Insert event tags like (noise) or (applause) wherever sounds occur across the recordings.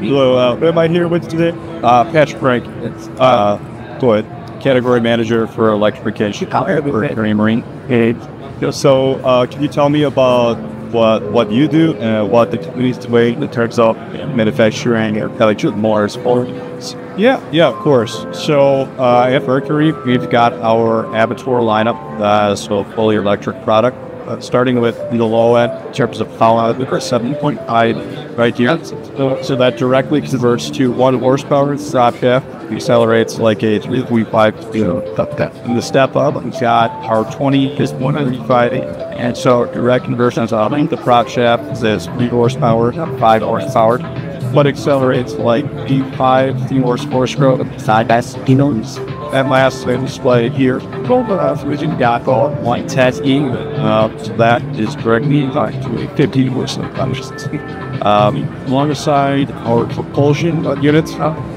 Hello, uh, who am I here with today? Uh, Patrick Reinke. Uh, go ahead. Category manager for electrification for Mercury Marine. Hey. So, uh, can you tell me about what what you do and what the company's doing in terms of manufacturing electric motors for? Yeah, yeah, of course. So uh, at Mercury, we've got our Avator lineup, uh, so fully electric product uh, starting with the low end in terms of power, the 7.5 right here. So, that directly converts to one horsepower drop shaft. Accelerates like a 3.5 you know, up. And the step up, we've got our 20 is 135. And so direct conversions of the prop shaft is 3 horsepower, 5 horsepower but accelerates like D5, D horsepower stroke, side by and last display here, which you got for one test E. Uh, so that is directly like to a 50 percent um, alongside our propulsion units,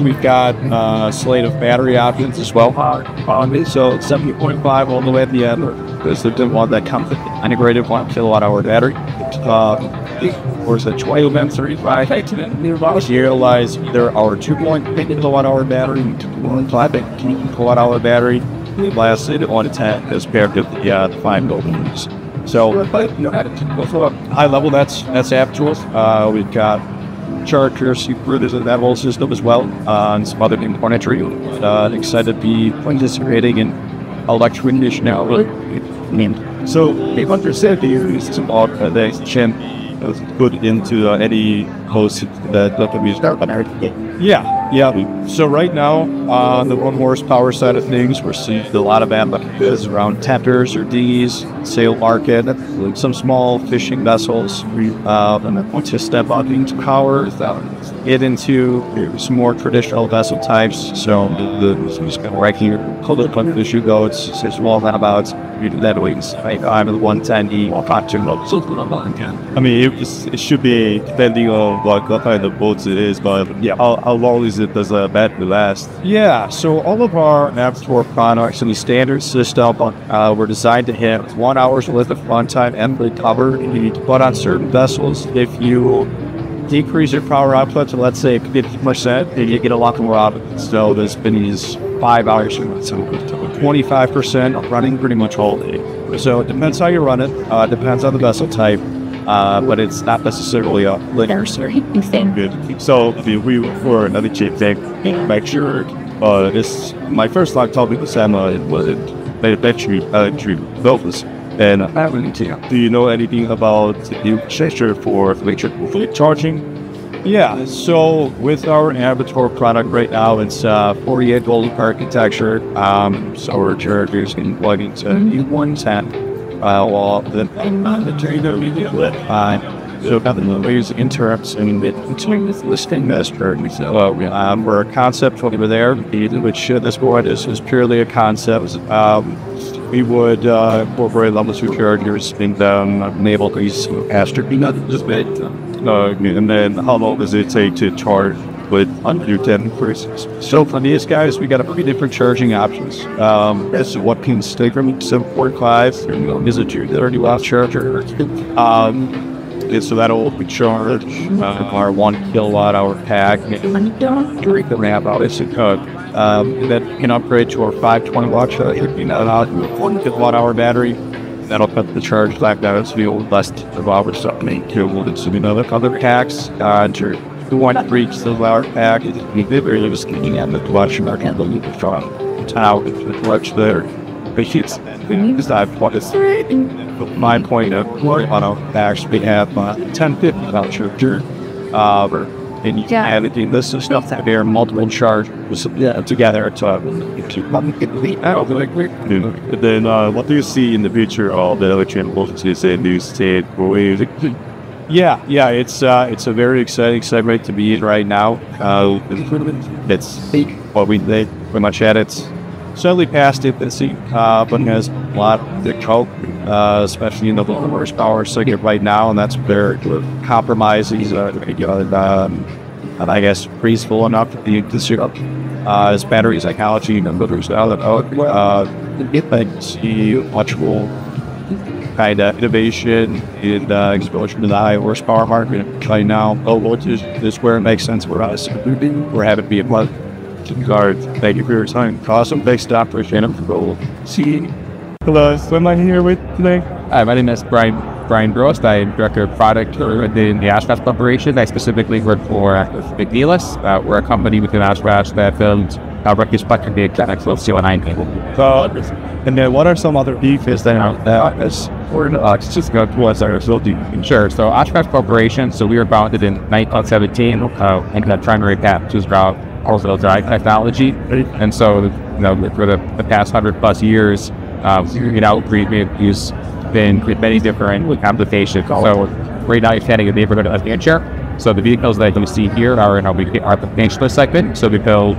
we've got uh, a slate of battery options as well. So 70.5 all the way at the end. Because they didn't want that comes with integrated one kilowatt hour battery. Uh, or is it 12 M35? Realize either our 2.8 kilowatt hour battery, 2.5 kilowatt hour battery, lasted on 10 as paired with the, uh, the five buildings. So, high level, that's that's Aptuals. Uh, we've got chargers through that whole system as well, uh, and some other componentry. Uh, excited to be participating in electrification now. So, they've understood the use put into uh, any host that that we start. Yeah, yeah. So right now, uh, on the one horsepower side of things, we're seeing a lot of applications around tenders or dinghies, sail market, some small fishing vessels. Uh, and to step up into power, get into some more traditional vessel types. So the, the right here, the issue goes, it's small about that wings. Right? I'm the 110 I mean, it, it should be depending on what, kind of boats it is, but yeah, how, how long is it does a battery last? Yeah, so all of our Avator products and the standard system uh, were designed to hit one hour's worth of runtime and the recover. But on certain vessels, if you decrease your power output to let's say 50%, then you get a lot more out of it. So this been these five hours, so 25% running pretty much all day. So it depends how you run it, uh, depends on the vessel type. Uh, but it's not necessarily a linear (laughs) Good. So if we for another cheap thing, make sure uh, this my first line told me the same uh, was battery battery velvets. And uh, do you know anything about the new gesture for electric charging? Yeah, so with our Avator product right now, it's uh, 48 volt architecture. Um, so our chargers can plug into E110 uh, well, the, the trainer lit by so having ways interrupts and between this listing master. So um, we're a concept over there, which uh, this board is, is purely a concept. Um, we would uh, incorporate level two chargers in them, enable these faster peanuts, uh, and then how long does it take to charge with under 10 persons. So for these guys, we got a pretty different charging options. Um, as to what can stick from 745 is a 230 watt charger. Um, so that'll be charged uh, our one kilowatt hour pack. Drink the ramp out. It's a code. Um, that can upgrade to our 520 watt charger, one kilowatt hour battery. That'll cut the charge back down to less of our stuff. We'll some other other packs uh, to the one the lower pack is very was getting at the watch and the leap from tower to watch there. But it's because I've what is my point of on a actually have uh, 1050 voucher uh and you yeah. have it this is stuff that there multiple chargers yeah, together to uh, and then uh, what do you see in the future of the electric voltages and new state yeah, yeah, it's uh, it's a very exciting segment to be in right now. Uh, it's what we they pretty much at its slightly past infancy, uh, but has a lot to cope, uh, especially in the low horsepower circuit right now, and that's where compromises uh, um, and I guess feasible enough to be considered. Uh, as battery psychology and motors now that uh, it makes see much more kind of innovation and uh, exposure to the high horsepower market right now. Low voltage is where it makes sense for us. We're happy to be a part Guard, thank you for your time. Awesome. Thanks, Doc, for sharing the See you. Hello, so am I here with today? Hi, my name is Brian Brian Brost. I'm Director of Product within the Oshkosh Corporation. I specifically work for McNeilus. Uh, we're a company within Oshkosh that builds uh, refuse collection vehicles for CO9 people. So, and then what are some other benefits that are that is or uh, just go towards our facility? Sure. So Oshkosh Corporation, so we were founded in 1917 uh, and the primary path was around drive technology. And so, you know, for the, the past hundred plus years, um, you know, we've used been with many different applications. So right now, you're standing in the neighborhood of future. So the vehicles that you see here are in our, our segment. So we build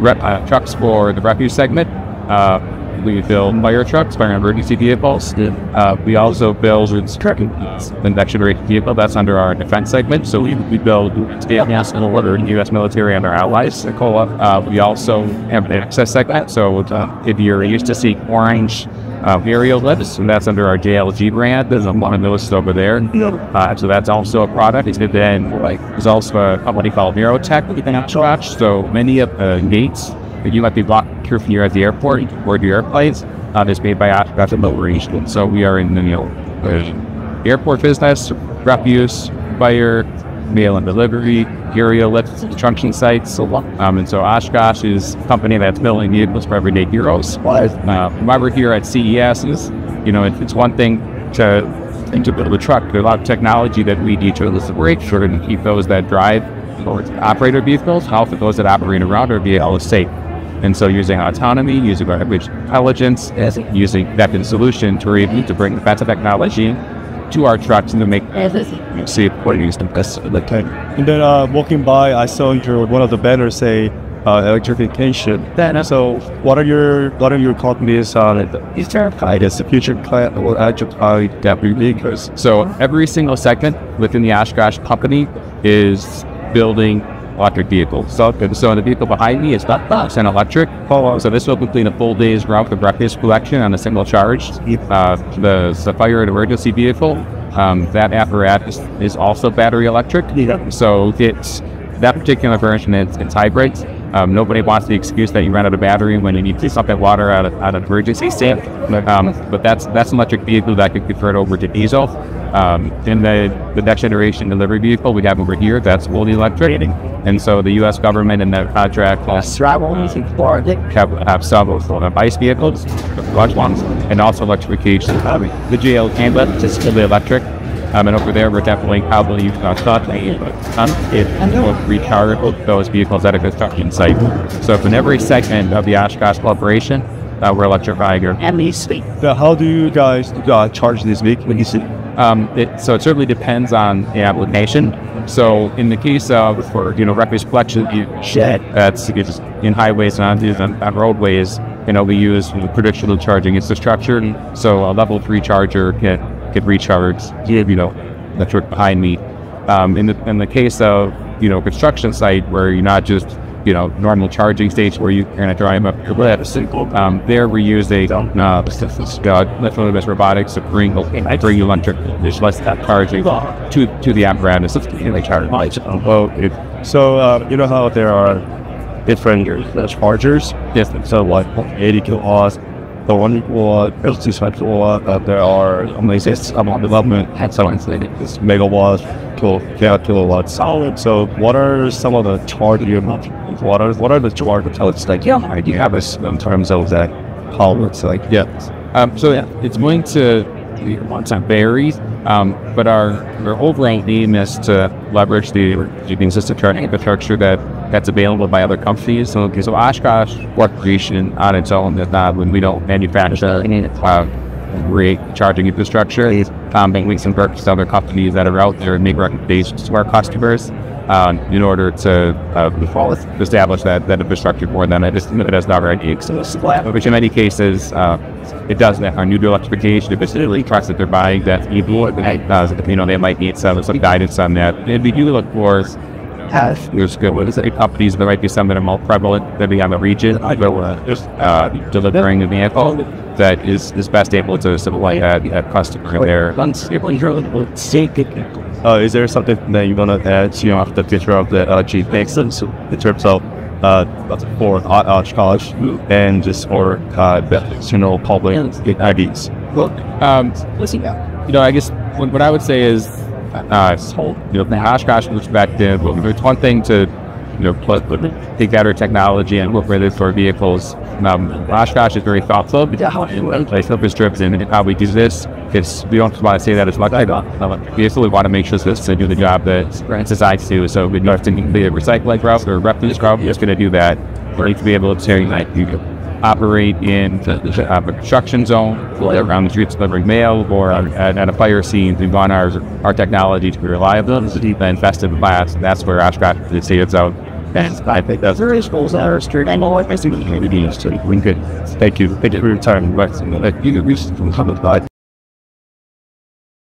rep, uh, trucks for the refuse segment. Uh, we build fire trucks, fire emergency vehicles. Uh, we also build the next generation vehicle that's under our defense segment. So we, we build national order U.S. military and our allies. Uh, we also have an access segment. So uh, if you're used to seeing orange uh, aerial lifts, and that's under our JLG brand. There's one of those over there. Uh, so that's also a product. And then like, there's also a company called Neurotech Oshkosh. So many of the gates you might be blocked through from here at the airport or the airplanes uh, is made by Oshkosh and So we are in the you know, airport business, refuse, fire, mail and delivery, aerial lift junction sites. Um, and so Oshkosh is a company that's building vehicles for everyday heroes. Uh, why we're here at CES is, you know, it's one thing to to build a truck. There's a lot of technology that we need to elicit sure to keep those that drive or operate our vehicles, how for those that operate around our vehicles safe. And so using autonomy, using artificial intelligence, using that solution to, to bring the better technology to our trucks and to make see what use them best at the time. And then uh, walking by, I saw your one of the banners say uh, electrification. Then, so what are your what are your companies on it? Is there as the future client or electrify that? So every single segment within the Oshkosh company is building electric vehicle. So, so the vehicle behind me is not bus and electric. So this will complete a full day's route of breakfast collection on a single charge. Uh, the, the fire and emergency vehicle, um, that apparatus is also battery electric. So it's that particular version, it's, it's hybrid. Um, nobody wants the excuse that you ran out of battery when you need to suck that water out of, out of emergency stand. Um, but that's that's an electric vehicle that can convert over to diesel. Um, in the, the next generation delivery vehicle we have over here, that's fully electric. And so the U.S. government and the contract have, have some uh, ICE vehicles, large ones, and also electrification. The GL Canva is fully electric. Um, and over there, we're definitely probably using our thought um, it will recharge those vehicles at a construction site. So from every segment of the Oshkosh Corporation, uh, we're electrifying your So how do you guys uh, charge these vehicles? Um, it, so it certainly depends on the application. So in the case of for you know refuse collection, you, that's in highways and on, on roadways. You know we use the traditional charging infrastructure. So a level three charger can can recharge. You know the truck behind me. Um, in the in the case of you know construction site where you're not just you know, normal charging stations where you're going to drive up your lift. Um, there we use a uh, uh, robotics to bring, bring electric less charging to, to the apparatus. Well, it, so uh, you know how there are different chargers? Different. So like 80 kilowatts, the one kilowatt, 55 kilowatt, uh, there are, I mean, it's about development, it's megawatts, kilo, yeah, kilowatts. So what are some of the charging what are what are the charge intelligence like yeah. do you have us in terms of that how it's like? Yeah. Um, so yeah, it's going to to vary, um, but our, our overall aim is to leverage the system charging infrastructure that that's available by other companies. So, so Oshkosh Corporation on its own is not when we don't manufacture uh, create charging infrastructure. Um, we can work with other companies that are out there and make recommendations to our customers um, in order to uh, establish that, that infrastructure for them. It, is, it does not already exist. Which in many cases, uh, it does. Our new electrification, if it's really trucks that they're buying, that's evil. Uh, you know, they might need some, some guidance on that. And we do look for has. There's good what is it companies that might be some that are more prevalent maybe on the region. But uh, delivering a vehicle that is, is best able to supply that, that customer there. Uh, is there something that you want to add, you know, after the future of the uh, G makes in terms of uh, for Arch College and just for uh, you know, public IDs? Um, you know, I guess what, what I would say is, uh, you know, from the Oshkosh perspective, it's one thing to you know, put, take better technology and look for for vehicles. Um, Oshkosh is very thoughtful in place of strips and how we do this. It's, we don't want to say that as much. We actually want to make sure this to do the job that it's designed to do. So we don't have to be a recycling route or refuse route. Just going to do that. We need to be able to like, operate in uh, a construction zone around the streets delivering mail or at, at, a fire scene. We want our, our technology to be reliable and best in class. That's where Oshkosh is stated out. And I think that's very schools that are strict. I know I think we could. Thank you. Thank you for your time. But you can reach from the